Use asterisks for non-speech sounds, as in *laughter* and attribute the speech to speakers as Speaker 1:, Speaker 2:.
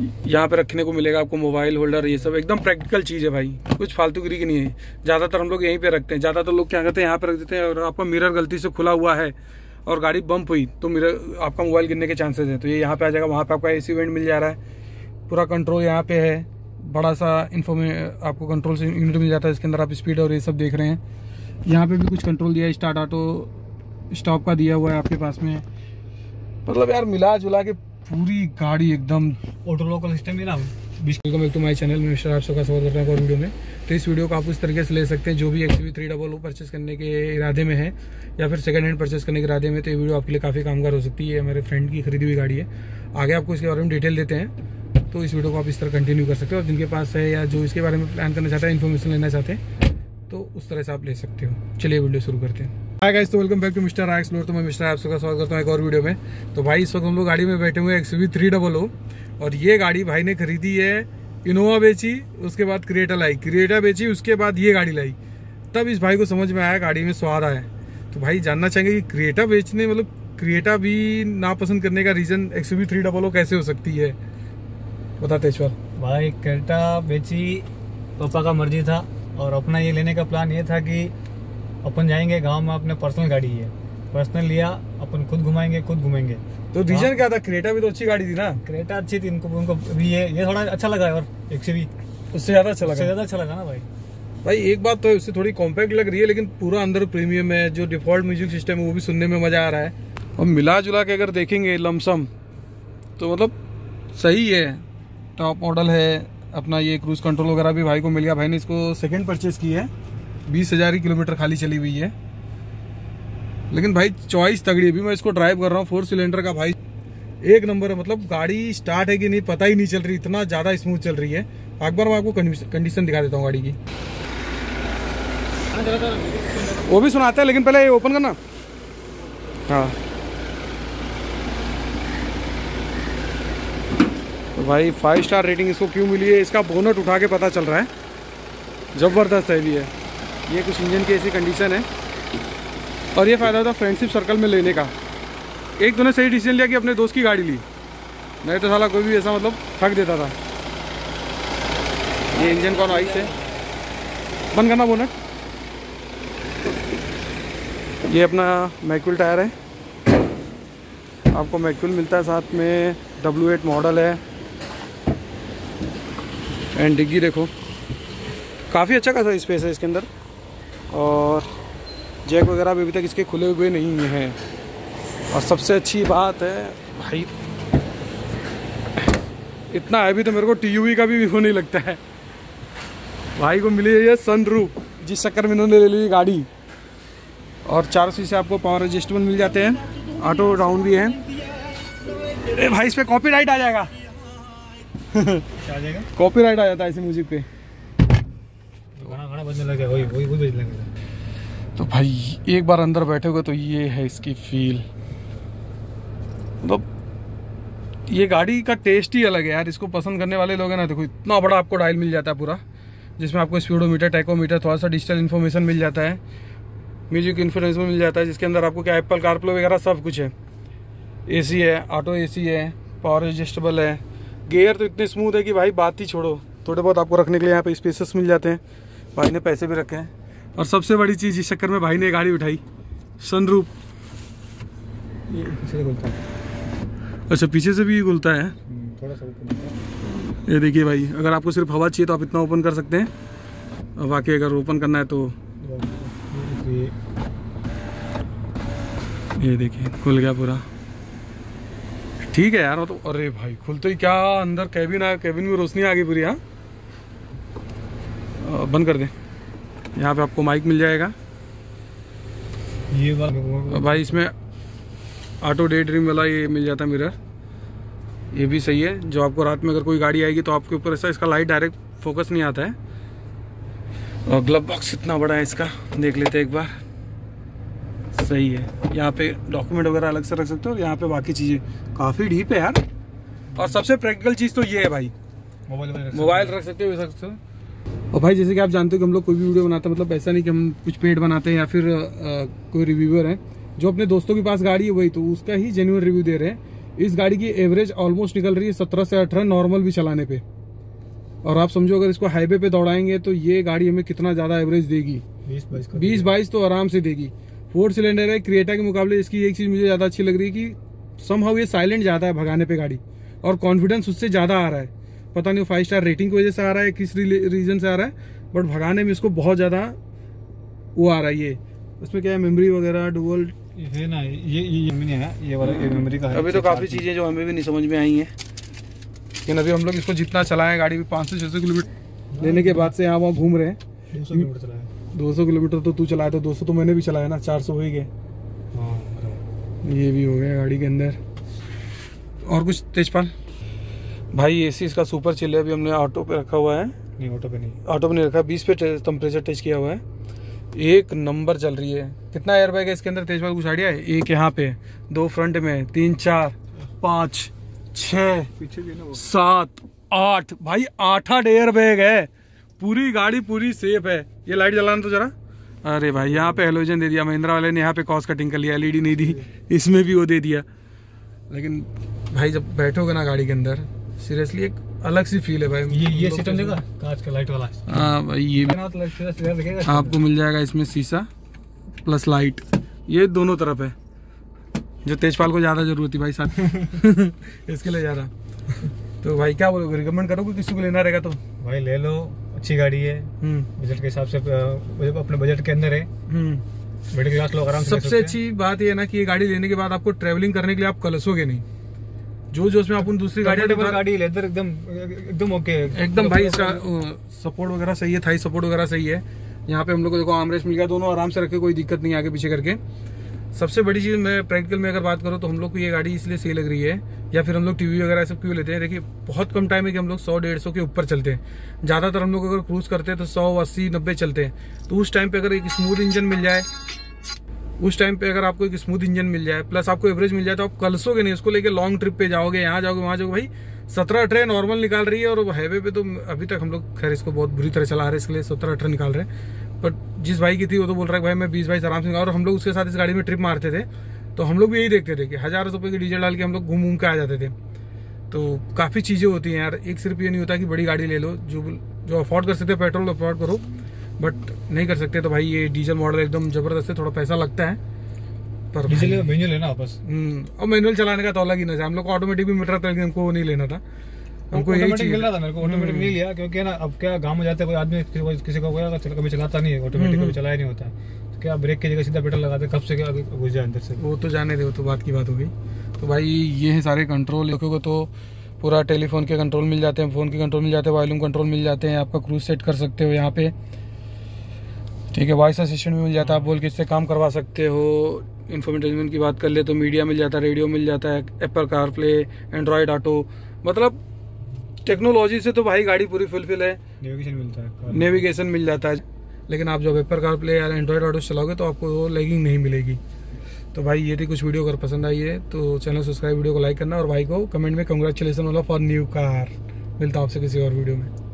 Speaker 1: यहाँ पे रखने को मिलेगा आपको मोबाइल होल्डर, ये सब। एकदम प्रैक्टिकल चीज़ है भाई। कुछ फालतूगिरी की नहीं है। ज़्यादातर हम लोग यहीं पे रखते हैं। ज़्यादातर लोग क्या करते हैं, यहाँ पे रख देते हैं और आपका मिरर गलती से खुला हुआ है और गाड़ी बम्प हुई तो मिरर, आपका मोबाइल गिरने के चांसेस हैं। तो ये यहाँ पर आ जाएगा। वहाँ पर आपका ए सी वेंट मिल जा रहा है। पूरा कंट्रोल यहाँ पे है। बड़ा सा इन्फॉर्मे आपको कंट्रोल से यूनिट मिल जाता है। इसके अंदर आप स्पीड और ये सब देख रहे हैं। यहाँ पर भी कुछ कंट्रोल दिया है। स्टार्ट ऑटो स्टॉप का दिया हुआ है आपके पास में। मतलब यार मिला जुला के पूरी गाड़ी एकदम
Speaker 2: ऑटो लोकल सिस्टम भी ना
Speaker 1: welcome back to my channel में आप सबका स्वागत करते हैं और वीडियो में। तो इस वीडियो को आप उस तरीके से ले सकते हैं जो भी X V three double purchase करने के इरादे में है या फिर सेकंड हैंड परचेस करने के इरादे में तो ये वीडियो आपके लिए काफ़ी कामगार हो सकती है। हमारे फ्रेंड की खरीदी हुई गाड़ी है। आगे आपको इसके बारे में डिटेल देते हैं तो इस वीडियो को आप इस तरह कंटिन्यू कर सकते हो। और जिनके पास है या जो इसके बारे में प्लान करना चाहते हैं इन्फॉर्मेशन लेना चाहते हैं तो उस तरह से आप ले सकते हो। चलिए वीडियो शुरू करते हैं। हाय गाइस तो welcome back to mister I explore तो मैं मिस्टर आप सबका स्वागत करता हूँ एक और वीडियो में। तो भाई, इस वक्त हम लोग गाड़ी में बैठे हुए X V three double O और ये गाड़ी भाई ने खरीदी है इनोवा बेची, उसके बाद क्रिएटा लाई। क्रिएटा बेची, उसके बाद ये गाड़ी लाई। तब इस भाई को समझ में आया गाड़ी में स्वाद आया। तो भाई, जानना चाहेंगे कि क्रिएटा बेचने मतलब क्रिएटा भी नापसंद करने का reason X V three double O कैसे हो सकती है? बता तेजपाल
Speaker 2: भाई क्रेटा बेची, पापा का मर्ज़ी था। और अपना ये लेने का प्लान ये था कि अपन जाएँगे गाँव में अपने पर्सनल गाड़ी है। पर्सनल लिया अपन खुद घुमाएँगे खुद घूमेंगे।
Speaker 1: तो रीजन क्या था? क्रिएटा भी तो अच्छी गाड़ी थी ना?
Speaker 2: क्रेटा अच्छी थी इनको उनको भी ये ये थोड़ा अच्छा लगा और एक से भी।
Speaker 1: उससे ज़्यादा अच्छा
Speaker 2: उससे
Speaker 1: लगा
Speaker 2: ज़्यादा अच्छा लगा ना भाई।
Speaker 1: भाई एक बात तो है उससे थोड़ी कॉम्पैक्ट लग रही है लेकिन पूरा अंदर प्रीमियम है जो डिफ़ॉल्ट म्यूज़िक सिस्टम है वो भी सुनने में मज़ा आ रहा है। और मिला जुला के अगर देखेंगे लमसम तो मतलब सही है। टॉप मॉडल है अपना ये क्रूज कंट्रोल वगैरह भी भाई को मिल गया। भाई ने इसको सेकंड परचेज की है। बीस हज़ार ही किलोमीटर खाली चली हुई है। लेकिन भाई चॉइस तगड़ी। अभी मैं इसको ड्राइव कर रहा हूँ फोर सिलेंडर का भाई। एक नंबर है मतलब गाड़ी स्टार्ट है कि नहीं, पता ही नहीं चल रही, इतना ज़्यादा स्मूथ चल रही है। एक बार मैं आपको कंडीशन दिखा देता हूँ गाड़ी की। वो भी सुनाते हैं, लेकिन पहले ये ओपन करना। हाँ। तो भाई फाइव स्टार रेटिंग इसको क्यों मिली है? इसका बोनट उठा के पता चल रहा है। ज़बरदस्त है भी है ये कुछ इंजन की ऐसी कंडीशन है। और ये फ़ायदा होता फ्रेंडशिप सर्कल में लेने का। एक तो ने सही डिसीज़न लिया कि अपने दोस्त की गाड़ी ली। नहीं तो साला कोई भी ऐसा मतलब थक देता था। ये इंजन कौन आई से बंद करना बोनट ये अपना मैक्यूल टायर है। आपको मैक्यूल मिलता है साथ में। डब्ल्यू एट मॉडल है। एंड डिग्गी देखो। काफ़ी अच्छा खासा स्पेस है इसके अंदर। और जैक वगैरह भी अभी तक इसके खुले हुए नहीं हैं। और सबसे अच्छी बात है भाई इतना है भी तो मेरे को टीयूवी का भी वो नहीं लगता है। भाई को मिली है ये सन रूप जिस चक्कर में इन्होंने ले ली गाड़ी। और चारों से आपको पावर एडजस्टमेंट मिल जाते हैं। ऑटो डाउन भी है। अरे भाई इस पे कॉपीराइट आ जाएगा। *laughs*
Speaker 2: कॉपी
Speaker 1: कॉपीराइट आ जाता है इसी म्यूज़िक पे।
Speaker 2: बजने लगे, वही वही वही बज लगे।
Speaker 1: तो भाई, एक बार अंदर बैठे हुए तो ये है इसकी फील मतलब ये गाड़ी का टेस्ट ही अलग है यार, इसको पसंद करने वाले लोग हैं ना, देखो, इतना बड़ा आपको डायल मिल जाता है पूरा, जिसमें आपको स्पीडोमीटर टैकोमीटर थोड़ा सा डिजिटल इन्फॉर्मेशन मिल जाता है म्यूज़िक में मिल जाता है, जिसके अंदर आपको क्या एप्पल कारप्लो वगैरह सब कुछ है। एसी है ऑटो एसी है पावर एडजस्टेबल है। गेयर तो इतने स्मूथ है कि भाई बात ही छोड़ो, थोड़े बहुत आपको रखने के लिए यहाँ पे स्पेसेस मिल जाते हैं। भाई ने पैसे भी रखे हैं। और सबसे बड़ी चीज़ इस चक्कर में भाई ने गाड़ी उठाई। सनरूप
Speaker 2: ये पीछे से है।
Speaker 1: अच्छा पीछे से भी खुलता है?
Speaker 2: हम्म, थोड़ा सा।
Speaker 1: ये देखिए भाई अगर आपको सिर्फ़ हवा चाहिए तो आप इतना ओपन कर सकते हैं। और बाकी अगर ओपन करना है तो।
Speaker 2: ये
Speaker 1: ये देखिए खुल गया पूरा। ठीक है यार तो अरे भाई खुलते ही क्या अंदर कैबिन आ कैबिन में रोशनी आ गई पूरी हाँ? अ, बंद कर दें। यहाँ पे आपको माइक मिल जाएगा।
Speaker 2: ये वाला
Speaker 1: भाई इसमें ऑटो डे ड्रीम वाला ये मिल जाता है मिरर ये भी सही है। जो आपको रात में अगर कोई गाड़ी आएगी तो आपके ऊपर ऐसा इसका लाइट डायरेक्ट फोकस नहीं आता है। और ग्लव बॉक्स इतना बड़ा है इसका। देख लेते हैं एक बार। सही है। यहाँ पे डॉक्यूमेंट वगैरह अलग से रख सकते हो और यहाँ पे बाकी चीज़ें। काफ़ी डीप है यार। और सबसे प्रैक्टिकल चीज़ तो ये है भाई।
Speaker 2: मोबाइल रख
Speaker 1: सकते हो। रख सकते हो। और भाई जैसे कि आप जानते हो कि हम लोग कोई भी वीडियो बनाते हैं मतलब ऐसा नहीं कि हम कुछ पेड बनाते हैं या फिर अ, कोई रिव्यूअर है जो अपने दोस्तों के पास गाड़ी है वही तो उसका ही जेन्यून रिव्यू दे रहे हैं। इस गाड़ी की एवरेज ऑलमोस्ट निकल रही है सत्रह से अठारह नॉर्मल भी चलाने पे। और आप समझो अगर इसको हाईवे पे दौड़ाएँगे तो ये गाड़ी हमें कितना ज़्यादा एवरेज देगी?
Speaker 2: बीस बाईस
Speaker 1: बीस बाईस तो आराम से देगी। फोर सिलेंडर है क्रिएटा के मुकाबले इसकी एक चीज़ मुझे ज़्यादा अच्छी लग रही है कि समहाउ ये साइलेंट ज़्यादा है भगाने पे गाड़ी और कॉन्फिडेंस उससे ज़्यादा आ रहा है। पता नहीं फाइव स्टार रेटिंग की वजह से आ रहा है किस रीजन से आ रहा है बट भगाने में इसको बहुत ज़्यादा वो आ रहा है ये। उसमें क्या है मेमोरी वगैरह डुअल
Speaker 2: ये ना ये ये ये नहीं है ये वाला ये मेमोरी का है।
Speaker 1: अभी तो काफ़ी चीज़ें जो हमें भी नहीं समझ में आई हैं। लेकिन अभी हम लोग इसको जितना चलाएँ गाड़ी भी पाँच सौ छः सौ किलोमीटर लेने के बाद से यहाँ वहाँ घूम रहे हैं।
Speaker 2: दो सौ किलोमीटर
Speaker 1: दो सौ किलोमीटर तो तू चलाया तो दो सौ तो मैंने भी चलाया ना चार सौ हो ही गए।
Speaker 2: हाँ
Speaker 1: ये भी हो गया गाड़ी के अंदर। और कुछ तेजपाल? भाई एसी इसका सुपर चिल है। अभी हमने ऑटो पे रखा हुआ है।
Speaker 2: नहीं ऑटो पे नहीं।
Speaker 1: ऑटो पे नहीं रखा बीस पे टेम्परेचर टच किया हुआ है। एक नंबर चल रही है। कितना एयर बैग है इसके अंदर? तेजपाल कुछ आइडिया है? एक यहाँ पे दो फ्रंट में तीन चार पाँच छ सात आठ। भाई आठ आठ एयर बैग है। पूरी गाड़ी पूरी सेफ़ है। ये लाइट जलाना तो जरा। अरे भाई यहाँ पे हेलोजन दे दिया। महिंद्रा वाले ने यहाँ पे कॉस्ट कटिंग कर लिया। एलईडी नहीं दी। *laughs* इसमें भी वो दे दिया। लेकिन भाई जब बैठोगे ना गाड़ी के अंदर सीरियसली एक अलग सी फील है भाई।
Speaker 2: ये ये सिस्टम
Speaker 1: तो-
Speaker 2: देगा कांच का लाइट वाला।
Speaker 1: हाँ भाई ये भी
Speaker 2: तो
Speaker 1: आपको मिल जाएगा इसमें शीशा प्लस लाइट ये दोनों तरफ़ है। जो तेजपाल को ज़्यादा ज़रूरत थी भाई साथ *laughs* इसके लिए ज़्यादा तो भाई क्या बोलोगे? रिकमेंड करोगे किसी को लेना रहेगा तो?
Speaker 2: भाई ले लो। अच्छी गाड़ी है।
Speaker 1: हम्म।
Speaker 2: बजट के हिसाब से अपने बजट के अंदर है।
Speaker 1: हम्म।
Speaker 2: मिडिल क्लास लोग आराम से
Speaker 1: सबसे अच्छी बात ये है ना कि ये गाड़ी लेने के बाद आपको ट्रेवलिंग करने के लिए आप कलसोगे नहीं। जो जो उसमें अपन दूसरी
Speaker 2: Comfortable गाड़ी लेदर एकदम एकदम ओके
Speaker 1: एकदम भाई इसका सपोर्ट वगैरह सही है थाई सपोर्ट वगैरह सही है। यहाँ पे हम लोग को देखो आमरेस मिल गया दोनों आराम से रखे कोई दिक्कत नहीं आगे पीछे करके। सबसे बड़ी चीज़ मैं प्रैक्टिकल में अगर बात करूँ तो हम लोग को ये गाड़ी इसलिए सही लग रही है या फिर हम लोग टीवी वगैरह सब क्यों लेते हैं? देखिए बहुत कम टाइम है कि हम लोग सौ डेढ़ सौ के ऊपर चलते हैं। ज़्यादातर हम लोग अगर क्रूज करते हैं तो सौ अस्सी नब्बे चलते हैं। तो उस टाइम पे अगर एक स्मूथ इंजन मिल जाए उस टाइम पे अगर आपको एक स्मूथ इंजन मिल जाए प्लस आपको एवरेज मिल जाए तो आप कलसोगे नहीं, उसको लेके लॉन्ग ट्रिप पे जाओगे, यहाँ जाओगे, वहाँ जाओगे। भाई, सत्रह अठारह नॉर्मल निकाल रही है और हाईवे पे तो अभी तक हम लोग, खैर, इसको बहुत बुरी तरह चला रहे हैं, इसके लिए सत्रह अठारह निकाल रहे हैं। बट जिस भाई की थी, वो तो बोल रहा है भाई, मैं बीस बाईस आराम से और हम लोग उसके साथ इस गाड़ी में ट्रिप मारते थे तो हम लोग भी यही देखते थे कि हज़ार रुपये की डीजल डाल के हम लोग घूम घूम के आ जाते थे। तो काफ़ी चीज़ें होती हैं यार, एक सिर्फ़ ये नहीं होता कि बड़ी गाड़ी ले लो, जो जो अफोर्ड कर सकते हो पेट्रोल अफोर्ड करो। बट नहीं कर सकते तो भाई ये डीजल मॉडल एकदम ज़बरदस्त है थोड़ा पैसा लगता है। पर
Speaker 2: डीजल मैनुअल है ना वापस?
Speaker 1: हम्म, और मैनुअल चलाने का तो अलग ही है। हम लोग को ऑटोमेटिक भी मीटर था लेकिन हमको नहीं लेना था। हमको यही
Speaker 2: ऑटोमेटिक मिल रहा था मेरे को ऑटोमेटिक नहीं लिया क्योंकि ना अब क्या गाँव में जाते कोई आदमी किसी को को कोई चल- कभी चलाता नहीं है ऑटोमेटिक कभी चलाया नहीं होता। तो क्या ब्रेक की जगह सीधा पेट्रोल लगाते कब से क्या घुस जाए अंदर से?
Speaker 1: वो तो जाने दे वो तो बात की बात हो गई। तो भाई ये है सारे कंट्रोल देखोगे तो पूरा टेलीफोन के कंट्रोल मिल जाते हैं फ़ोन के कंट्रोल मिल जाते हैं वॉल्यूम कंट्रोल मिल जाते हैं आपका क्रूज सेट कर सकते हो यहाँ पे। ठीक है वॉइस असिस्टेंट भी मिल जाता है आप बोल के इससे काम करवा सकते हो। इन्फॉर्मेशन की बात कर ले तो मीडिया मिल जाता है रेडियो मिल जाता है Apple car play Android auto मतलब टेक्नोलॉजी से तो भाई गाड़ी पूरी फुलफिल है।
Speaker 2: नेविगेशन मिलता है
Speaker 1: नेविगेशन मिल जाता है। लेकिन आप जब एप्पल कार प्ले या एंड्रॉयड ऑटो चलाओगे तो आपको वो लैगिंग नहीं मिलेगी। तो भाई ये थी कुछ वीडियो अगर पसंद आई है तो चैनल सब्सक्राइब वीडियो को लाइक करना और भाई को कमेंट में कंग्रेचुलेसन वाला फॉर न्यू कार मिलता हूँ आपसे किसी और वीडियो में।